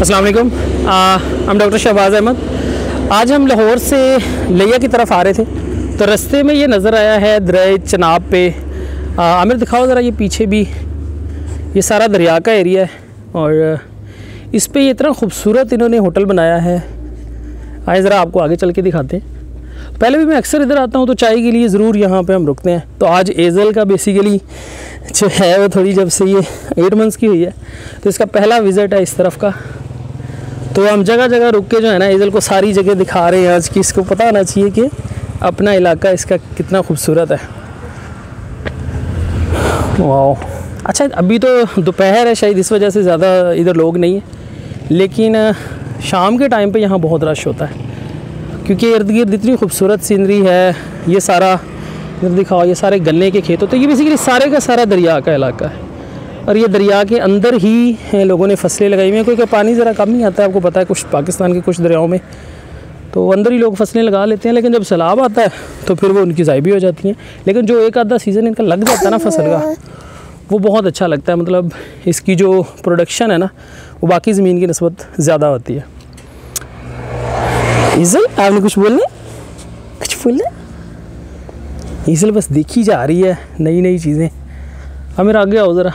अस्सलाम वालेकुम। हम डॉक्टर शहबाज अहमद। आज हम लाहौर से लिया की तरफ़ आ रहे थे तो रस्ते में ये नज़र आया है दरिया चनाब पे। आमिर दिखाओ ज़रा ये पीछे भी, ये सारा दरिया का एरिया है, और इस पे ये इतना खूबसूरत इन्होंने होटल बनाया है। आए ज़रा आपको आगे चल के दिखाते हैं। पहले भी मैं अक्सर इधर आता हूँ तो चाय के लिए ज़रूर यहाँ पे हम रुकते हैं। तो आज एज़ल का बेसिकली जो है, वो थोड़ी जब से ये एट मंथ्स की हुई है तो इसका पहला विज़िट है इस तरफ़ का। तो हम जगह जगह रुक के जो है ना एज़ल को सारी जगह दिखा रहे हैं आज कि। इसको पता होना चाहिए कि अपना इलाका इसका कितना खूबसूरत है। वाह अच्छा अभी तो दोपहर है, शायद इस वजह से ज़्यादा इधर लोग नहीं है। लेकिन, शाम के टाइम पे यहाँ बहुत रश होता है। क्योंकि इर्द गिर्द इतनी खूबसूरत सीनरी है, ये सारा, इधर दिखाओ, ये सारे गन्ने के खेत होते हैं। ये बेसिकली सारे का सारा दरिया का इलाका है। और ये दरिया के अंदर ही लोगों ने फ़सलें लगाई हुई हैं। क्योंकि पानी ज़रा कम ही आता है, आपको पता है कुछ पाकिस्तान के कुछ दरियाओं में। तो अंदर ही लोग फ़सलें लगा लेते हैं, लेकिन जब सैलाब आता है तो फिर वो उनकी ज़ायबी हो जाती हैं। लेकिन जो एक आधा सीज़न इनका लग जाता है ना फ़सल का, वो बहुत अच्छा लगता है। मतलब इसकी जो प्रोडक्शन है ना, वो बाकी ज़मीन की नस्बत ज़्यादा होती है। ईजल आपने कुछ बोलने कुछ बोलने ईजल बस देखी जा रही है नई नई चीज़ें। हाँ मेरा आगे आओ ज़रा।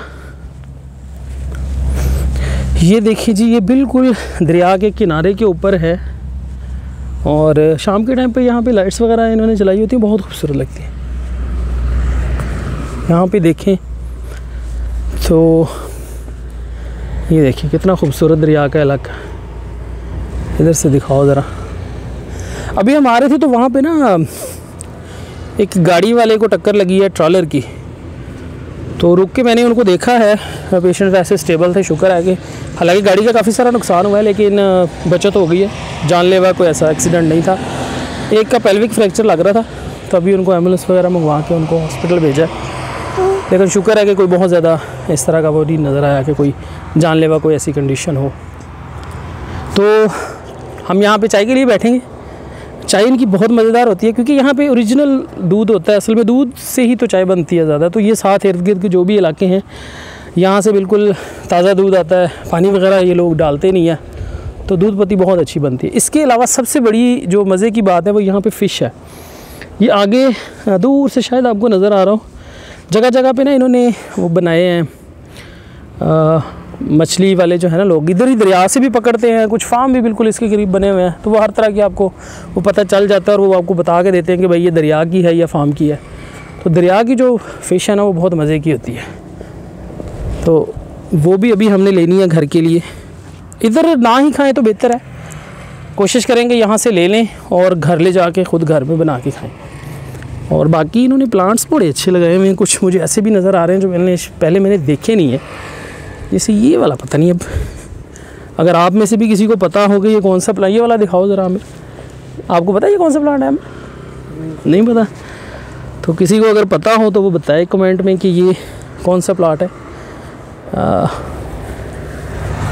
ये देखिए जी, ये बिल्कुल दरिया के किनारे के ऊपर है। और शाम के टाइम पे यहाँ पे लाइट्स वगैरह इन्होंने जलाई होती हैं, बहुत खूबसूरत लगती है। यहाँ पे देखें तो ये देखिए, कितना खूबसूरत दरिया का इलाका। इधर से दिखाओ ज़रा। अभी हम आ रहे थे तो वहाँ पे ना एक गाड़ी वाले को टक्कर लगी है ट्रॉलर की। तो रुक के मैंने उनको देखा है। पेशेंट वैसे स्टेबल थे, शुक्र है कि हालाँकि गाड़ी का काफ़ी सारा नुकसान हुआ है, लेकिन बचत हो गई है। जानलेवा कोई ऐसा एक्सीडेंट नहीं था। एक का पेल्विक फ्रैक्चर लग रहा था तो अभी उनको एंबुलेंस वगैरह मंगवा के उनको हॉस्पिटल भेजा। लेकिन शुक्र है कि कोई बहुत ज़्यादा इस तरह का वो नहीं नज़र आया कि कोई जानलेवा कोई ऐसी कंडीशन हो। तो हम यहाँ पे चाय के लिए बैठेंगे। चाय इनकी बहुत मज़ेदार होती है, क्योंकि यहाँ पे ओरिजिनल दूध होता है। असल में दूध से ही तो चाय बनती है ज़्यादा। तो ये साथ इर्द गिर्द के जो भी इलाके हैं, यहाँ से बिल्कुल ताज़ा दूध आता है। पानी वगैरह ये लोग डालते नहीं है तो दूध पत्ती बहुत अच्छी बनती है। इसके अलावा सबसे बड़ी जो मज़े की बात है, वो यहाँ पर फ़िश है। ये आगे दूर से शायद आपको नज़र आ रहा हो। जगह जगह पे ना इन्होंने वो बनाए हैं मछली वाले जो है ना लोग, इधर ही दरिया से भी पकड़ते हैं, कुछ फार्म भी बिल्कुल इसके करीब बने हुए हैं। तो वो हर तरह की आपको, वो पता चल जाता है और वो आपको बता के देते हैं कि भाई ये दरिया की है या फार्म की है। तो दरिया की जो फ़िश है ना, वो बहुत मज़े की होती है। तो वो भी अभी हमने लेनी है घर के लिए। इधर ना ही खाएँ तो बेहतर है। कोशिश करेंगे यहाँ से ले लें और घर ले जाके ख़ुद घर में बना के खाएँ। और बाकी इन्होंने प्लांट्स बड़े अच्छे लगाए हुए हैं। कुछ मुझे ऐसे भी नज़र आ रहे हैं जो मैंने पहले मैंने देखे नहीं है। जैसे ये वाला पता नहीं अब। अगर आप में से भी किसी को पता हो कि ये कौन सा प्लांट ये वाला दिखाओ ज़रा हमें। आपको पता है ये कौन सा प्लांट है नहीं पता। तो किसी को अगर पता हो तो वो बताए कमेंट में कि ये कौन सा प्लाट है। आ,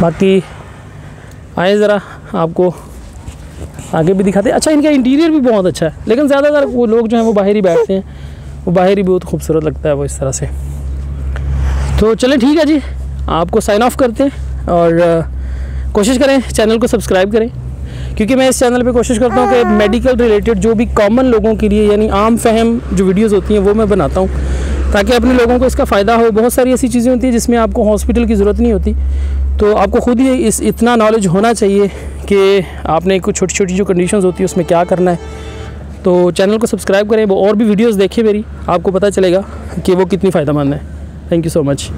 बाकी आए ज़रा आपको आगे भी दिखाते हैं। अच्छा इनका इंटीरियर भी बहुत अच्छा है लेकिन ज़्यादातर वो लोग जो हैं वो बाहर ही बैठते हैं। वो बाहर ही बहुत खूबसूरत लगता है वो इस तरह से। तो चलें ठीक है जी। आपको साइन ऑफ़ करते हैं और कोशिश करें चैनल को सब्सक्राइब करें। क्योंकि मैं इस चैनल पे कोशिश करता हूँ कि मेडिकल रिलेटेड जो भी कॉमन लोगों के लिए, यानी आम फहम जो वीडियोस होती हैं, वो मैं बनाता हूँ। ताकि अपने लोगों को इसका फ़ायदा हो। बहुत सारी ऐसी चीज़ें होती हैं जिसमें आपको हॉस्पिटल की ज़रूरत नहीं होती। तो आपको खुद ही इस, इतना नॉलेज होना चाहिए कि आपने कुछ छोटी छोटी जो कंडीशन होती है, उसमें क्या करना है। तो चैनल को सब्सक्राइब करें। वो और भी वीडियोज़ देखें मेरी, आपको पता चलेगा कि वो कितनी फ़ायदा मंद है। Thank you so much